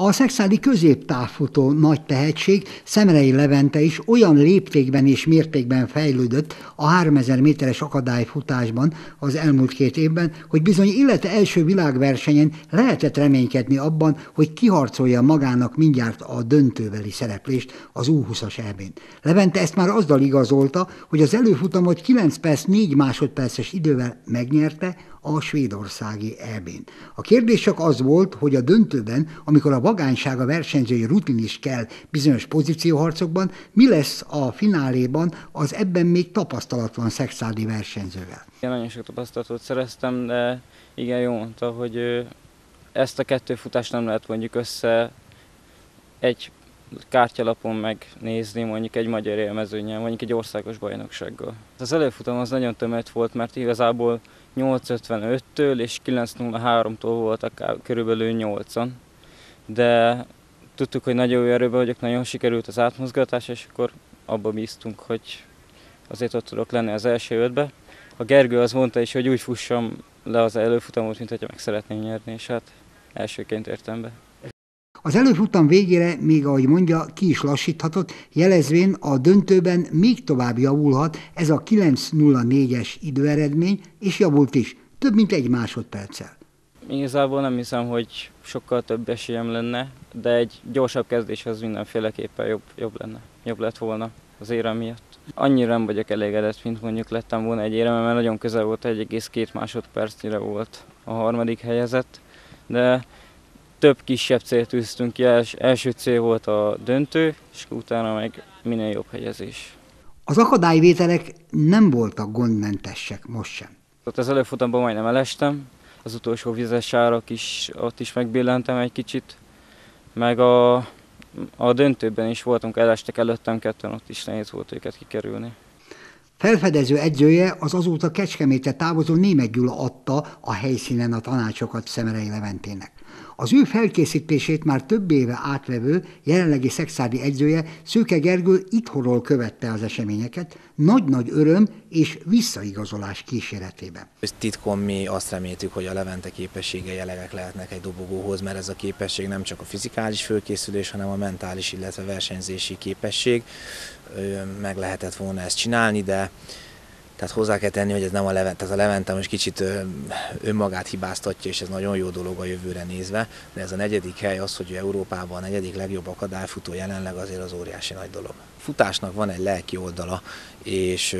A szexádi középtávfutó nagy tehetség Szemrei Levente is olyan léptékben és mértékben fejlődött a 3000 méteres akadályfutásban az elmúlt két évben, hogy bizony élete első világversenyen lehetett reménykedni abban, hogy kiharcolja magának mindjárt a döntőveli szereplést az U20-as elbén. Levente ezt már azzal igazolta, hogy az előfutamot 9 perc 4 másodperces idővel megnyerte, a svédországi EB-n. A kérdés csak az volt, hogy a döntőben, amikor a vagányság a versenyzői rutin is kell bizonyos pozícióharcokban, mi lesz a fináléban az ebben még tapasztalatlan szexádi versenyzővel. Én nagyon sok tapasztalatot szereztem, de igen, jó mondta, hogy ezt a kettő futást nem lehet mondjuk össze egy kártyalapon megnézni mondjuk egy magyar élmezőnyel, mondjuk egy országos bajnoksággal. Az előfutam az nagyon tömött volt, mert igazából 8.55-től és 9.03-tól voltak körülbelül 8-an, de tudtuk, hogy nagyon jó erőben vagyok, nagyon sikerült az átmozgatás, és akkor abba bíztunk, hogy azért ott tudok lenni az első ötbe. A Gergő az mondta is, hogy úgy fussam le az előfutamot, mint hogyha meg szeretném nyerni, és hát elsőként értem be. Az előfutam végére még, ahogy mondja, ki is lassíthatott, jelezvén a döntőben még tovább javulhat ez a 9.04-es időeredmény, és javult is, több mint egy másodperccel. Igazából nem hiszem, hogy sokkal több esélyem lenne, de egy gyorsabb kezdés az mindenféleképpen jobb, jobb lenne, jobb lett volna az érem miatt. Annyira nem vagyok elégedett, mint mondjuk lettem volna egy érem, mert nagyon közel volt, 1,2 másodpercnyire volt a harmadik helyezett, de több kisebb célt tűztünk ki. Els, első cél volt a döntő, és utána meg minél jobb helyezés. Az akadályvételek nem voltak gondmentesek most sem. Ott az előfutamban majdnem elestem, az utolsó vizes sárak is, ott is megbillentem egy kicsit, meg a, a döntőben is voltunk, elestek előttem kettőn, ott is nehéz volt őket kikerülni. Felfedező edzője az azóta Kecskemétre távozó Német Gyula adta a helyszínen a tanácsokat Szemerei Leventének. Az ő felkészítését már több éve átvevő, jelenlegi szexádi edzője Szőke Gergő itthonról követte az eseményeket, nagy-nagy öröm és visszaigazolás kíséretében. Titkon mi azt reméltük, hogy a Levente képességei elegek lehetnek egy dobogóhoz, mert ez a képesség nem csak a fizikális fölkészülés, hanem a mentális, illetve versenyzési képesség. Meg lehetett volna ezt csinálni, de tehát hozzá kell tenni, hogy ez nem a Levent, ez a Levente most kicsit önmagát hibáztatja, és ez nagyon jó dolog a jövőre nézve, de ez a negyedik hely az, hogy Európában a negyedik legjobb akadályfutó jelenleg azért az óriási nagy dolog. Futásnak van egy lelki oldala, és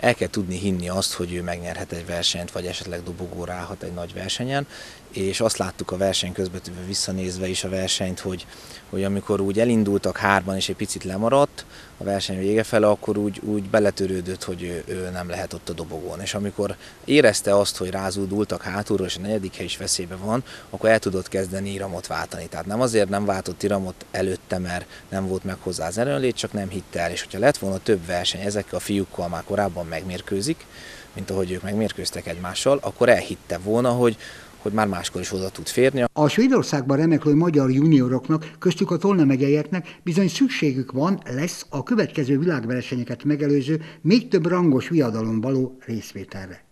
el kell tudni hinni azt, hogy ő megnyerhet egy versenyt, vagy esetleg dobogóra állhat egy nagy versenyen, és azt láttuk a verseny közben visszanézve is a versenyt, hogy, hogy amikor úgy elindultak hárban és egy picit lemaradt a verseny vége fele, akkor úgy, úgy beletörődött, hogy ő, ő nem lehet ott a dobogón. És amikor érezte azt, hogy rázúdultak hátulról, és a negyedik hely is veszélybe van, akkor el tudott kezdeni iramot váltani. Tehát nem azért nem váltott iramot előtte, mert nem volt meg hozzá az erőnlét, csak nem hitte el. És hogyha lett volna több verseny, ezekkel a fiúkkal már korábban megmérkőzik, mint ahogy ők megmérkőztek egymással, akkor elhitte volna, hogy, hogy már máskor is oda tud férni. A Svédországban remeklő magyar junioroknak, köztük a tolnemegyeieknek bizony szükségük van, lesz a következő világversenyeket megelőző még több rangos viadalon való részvételre.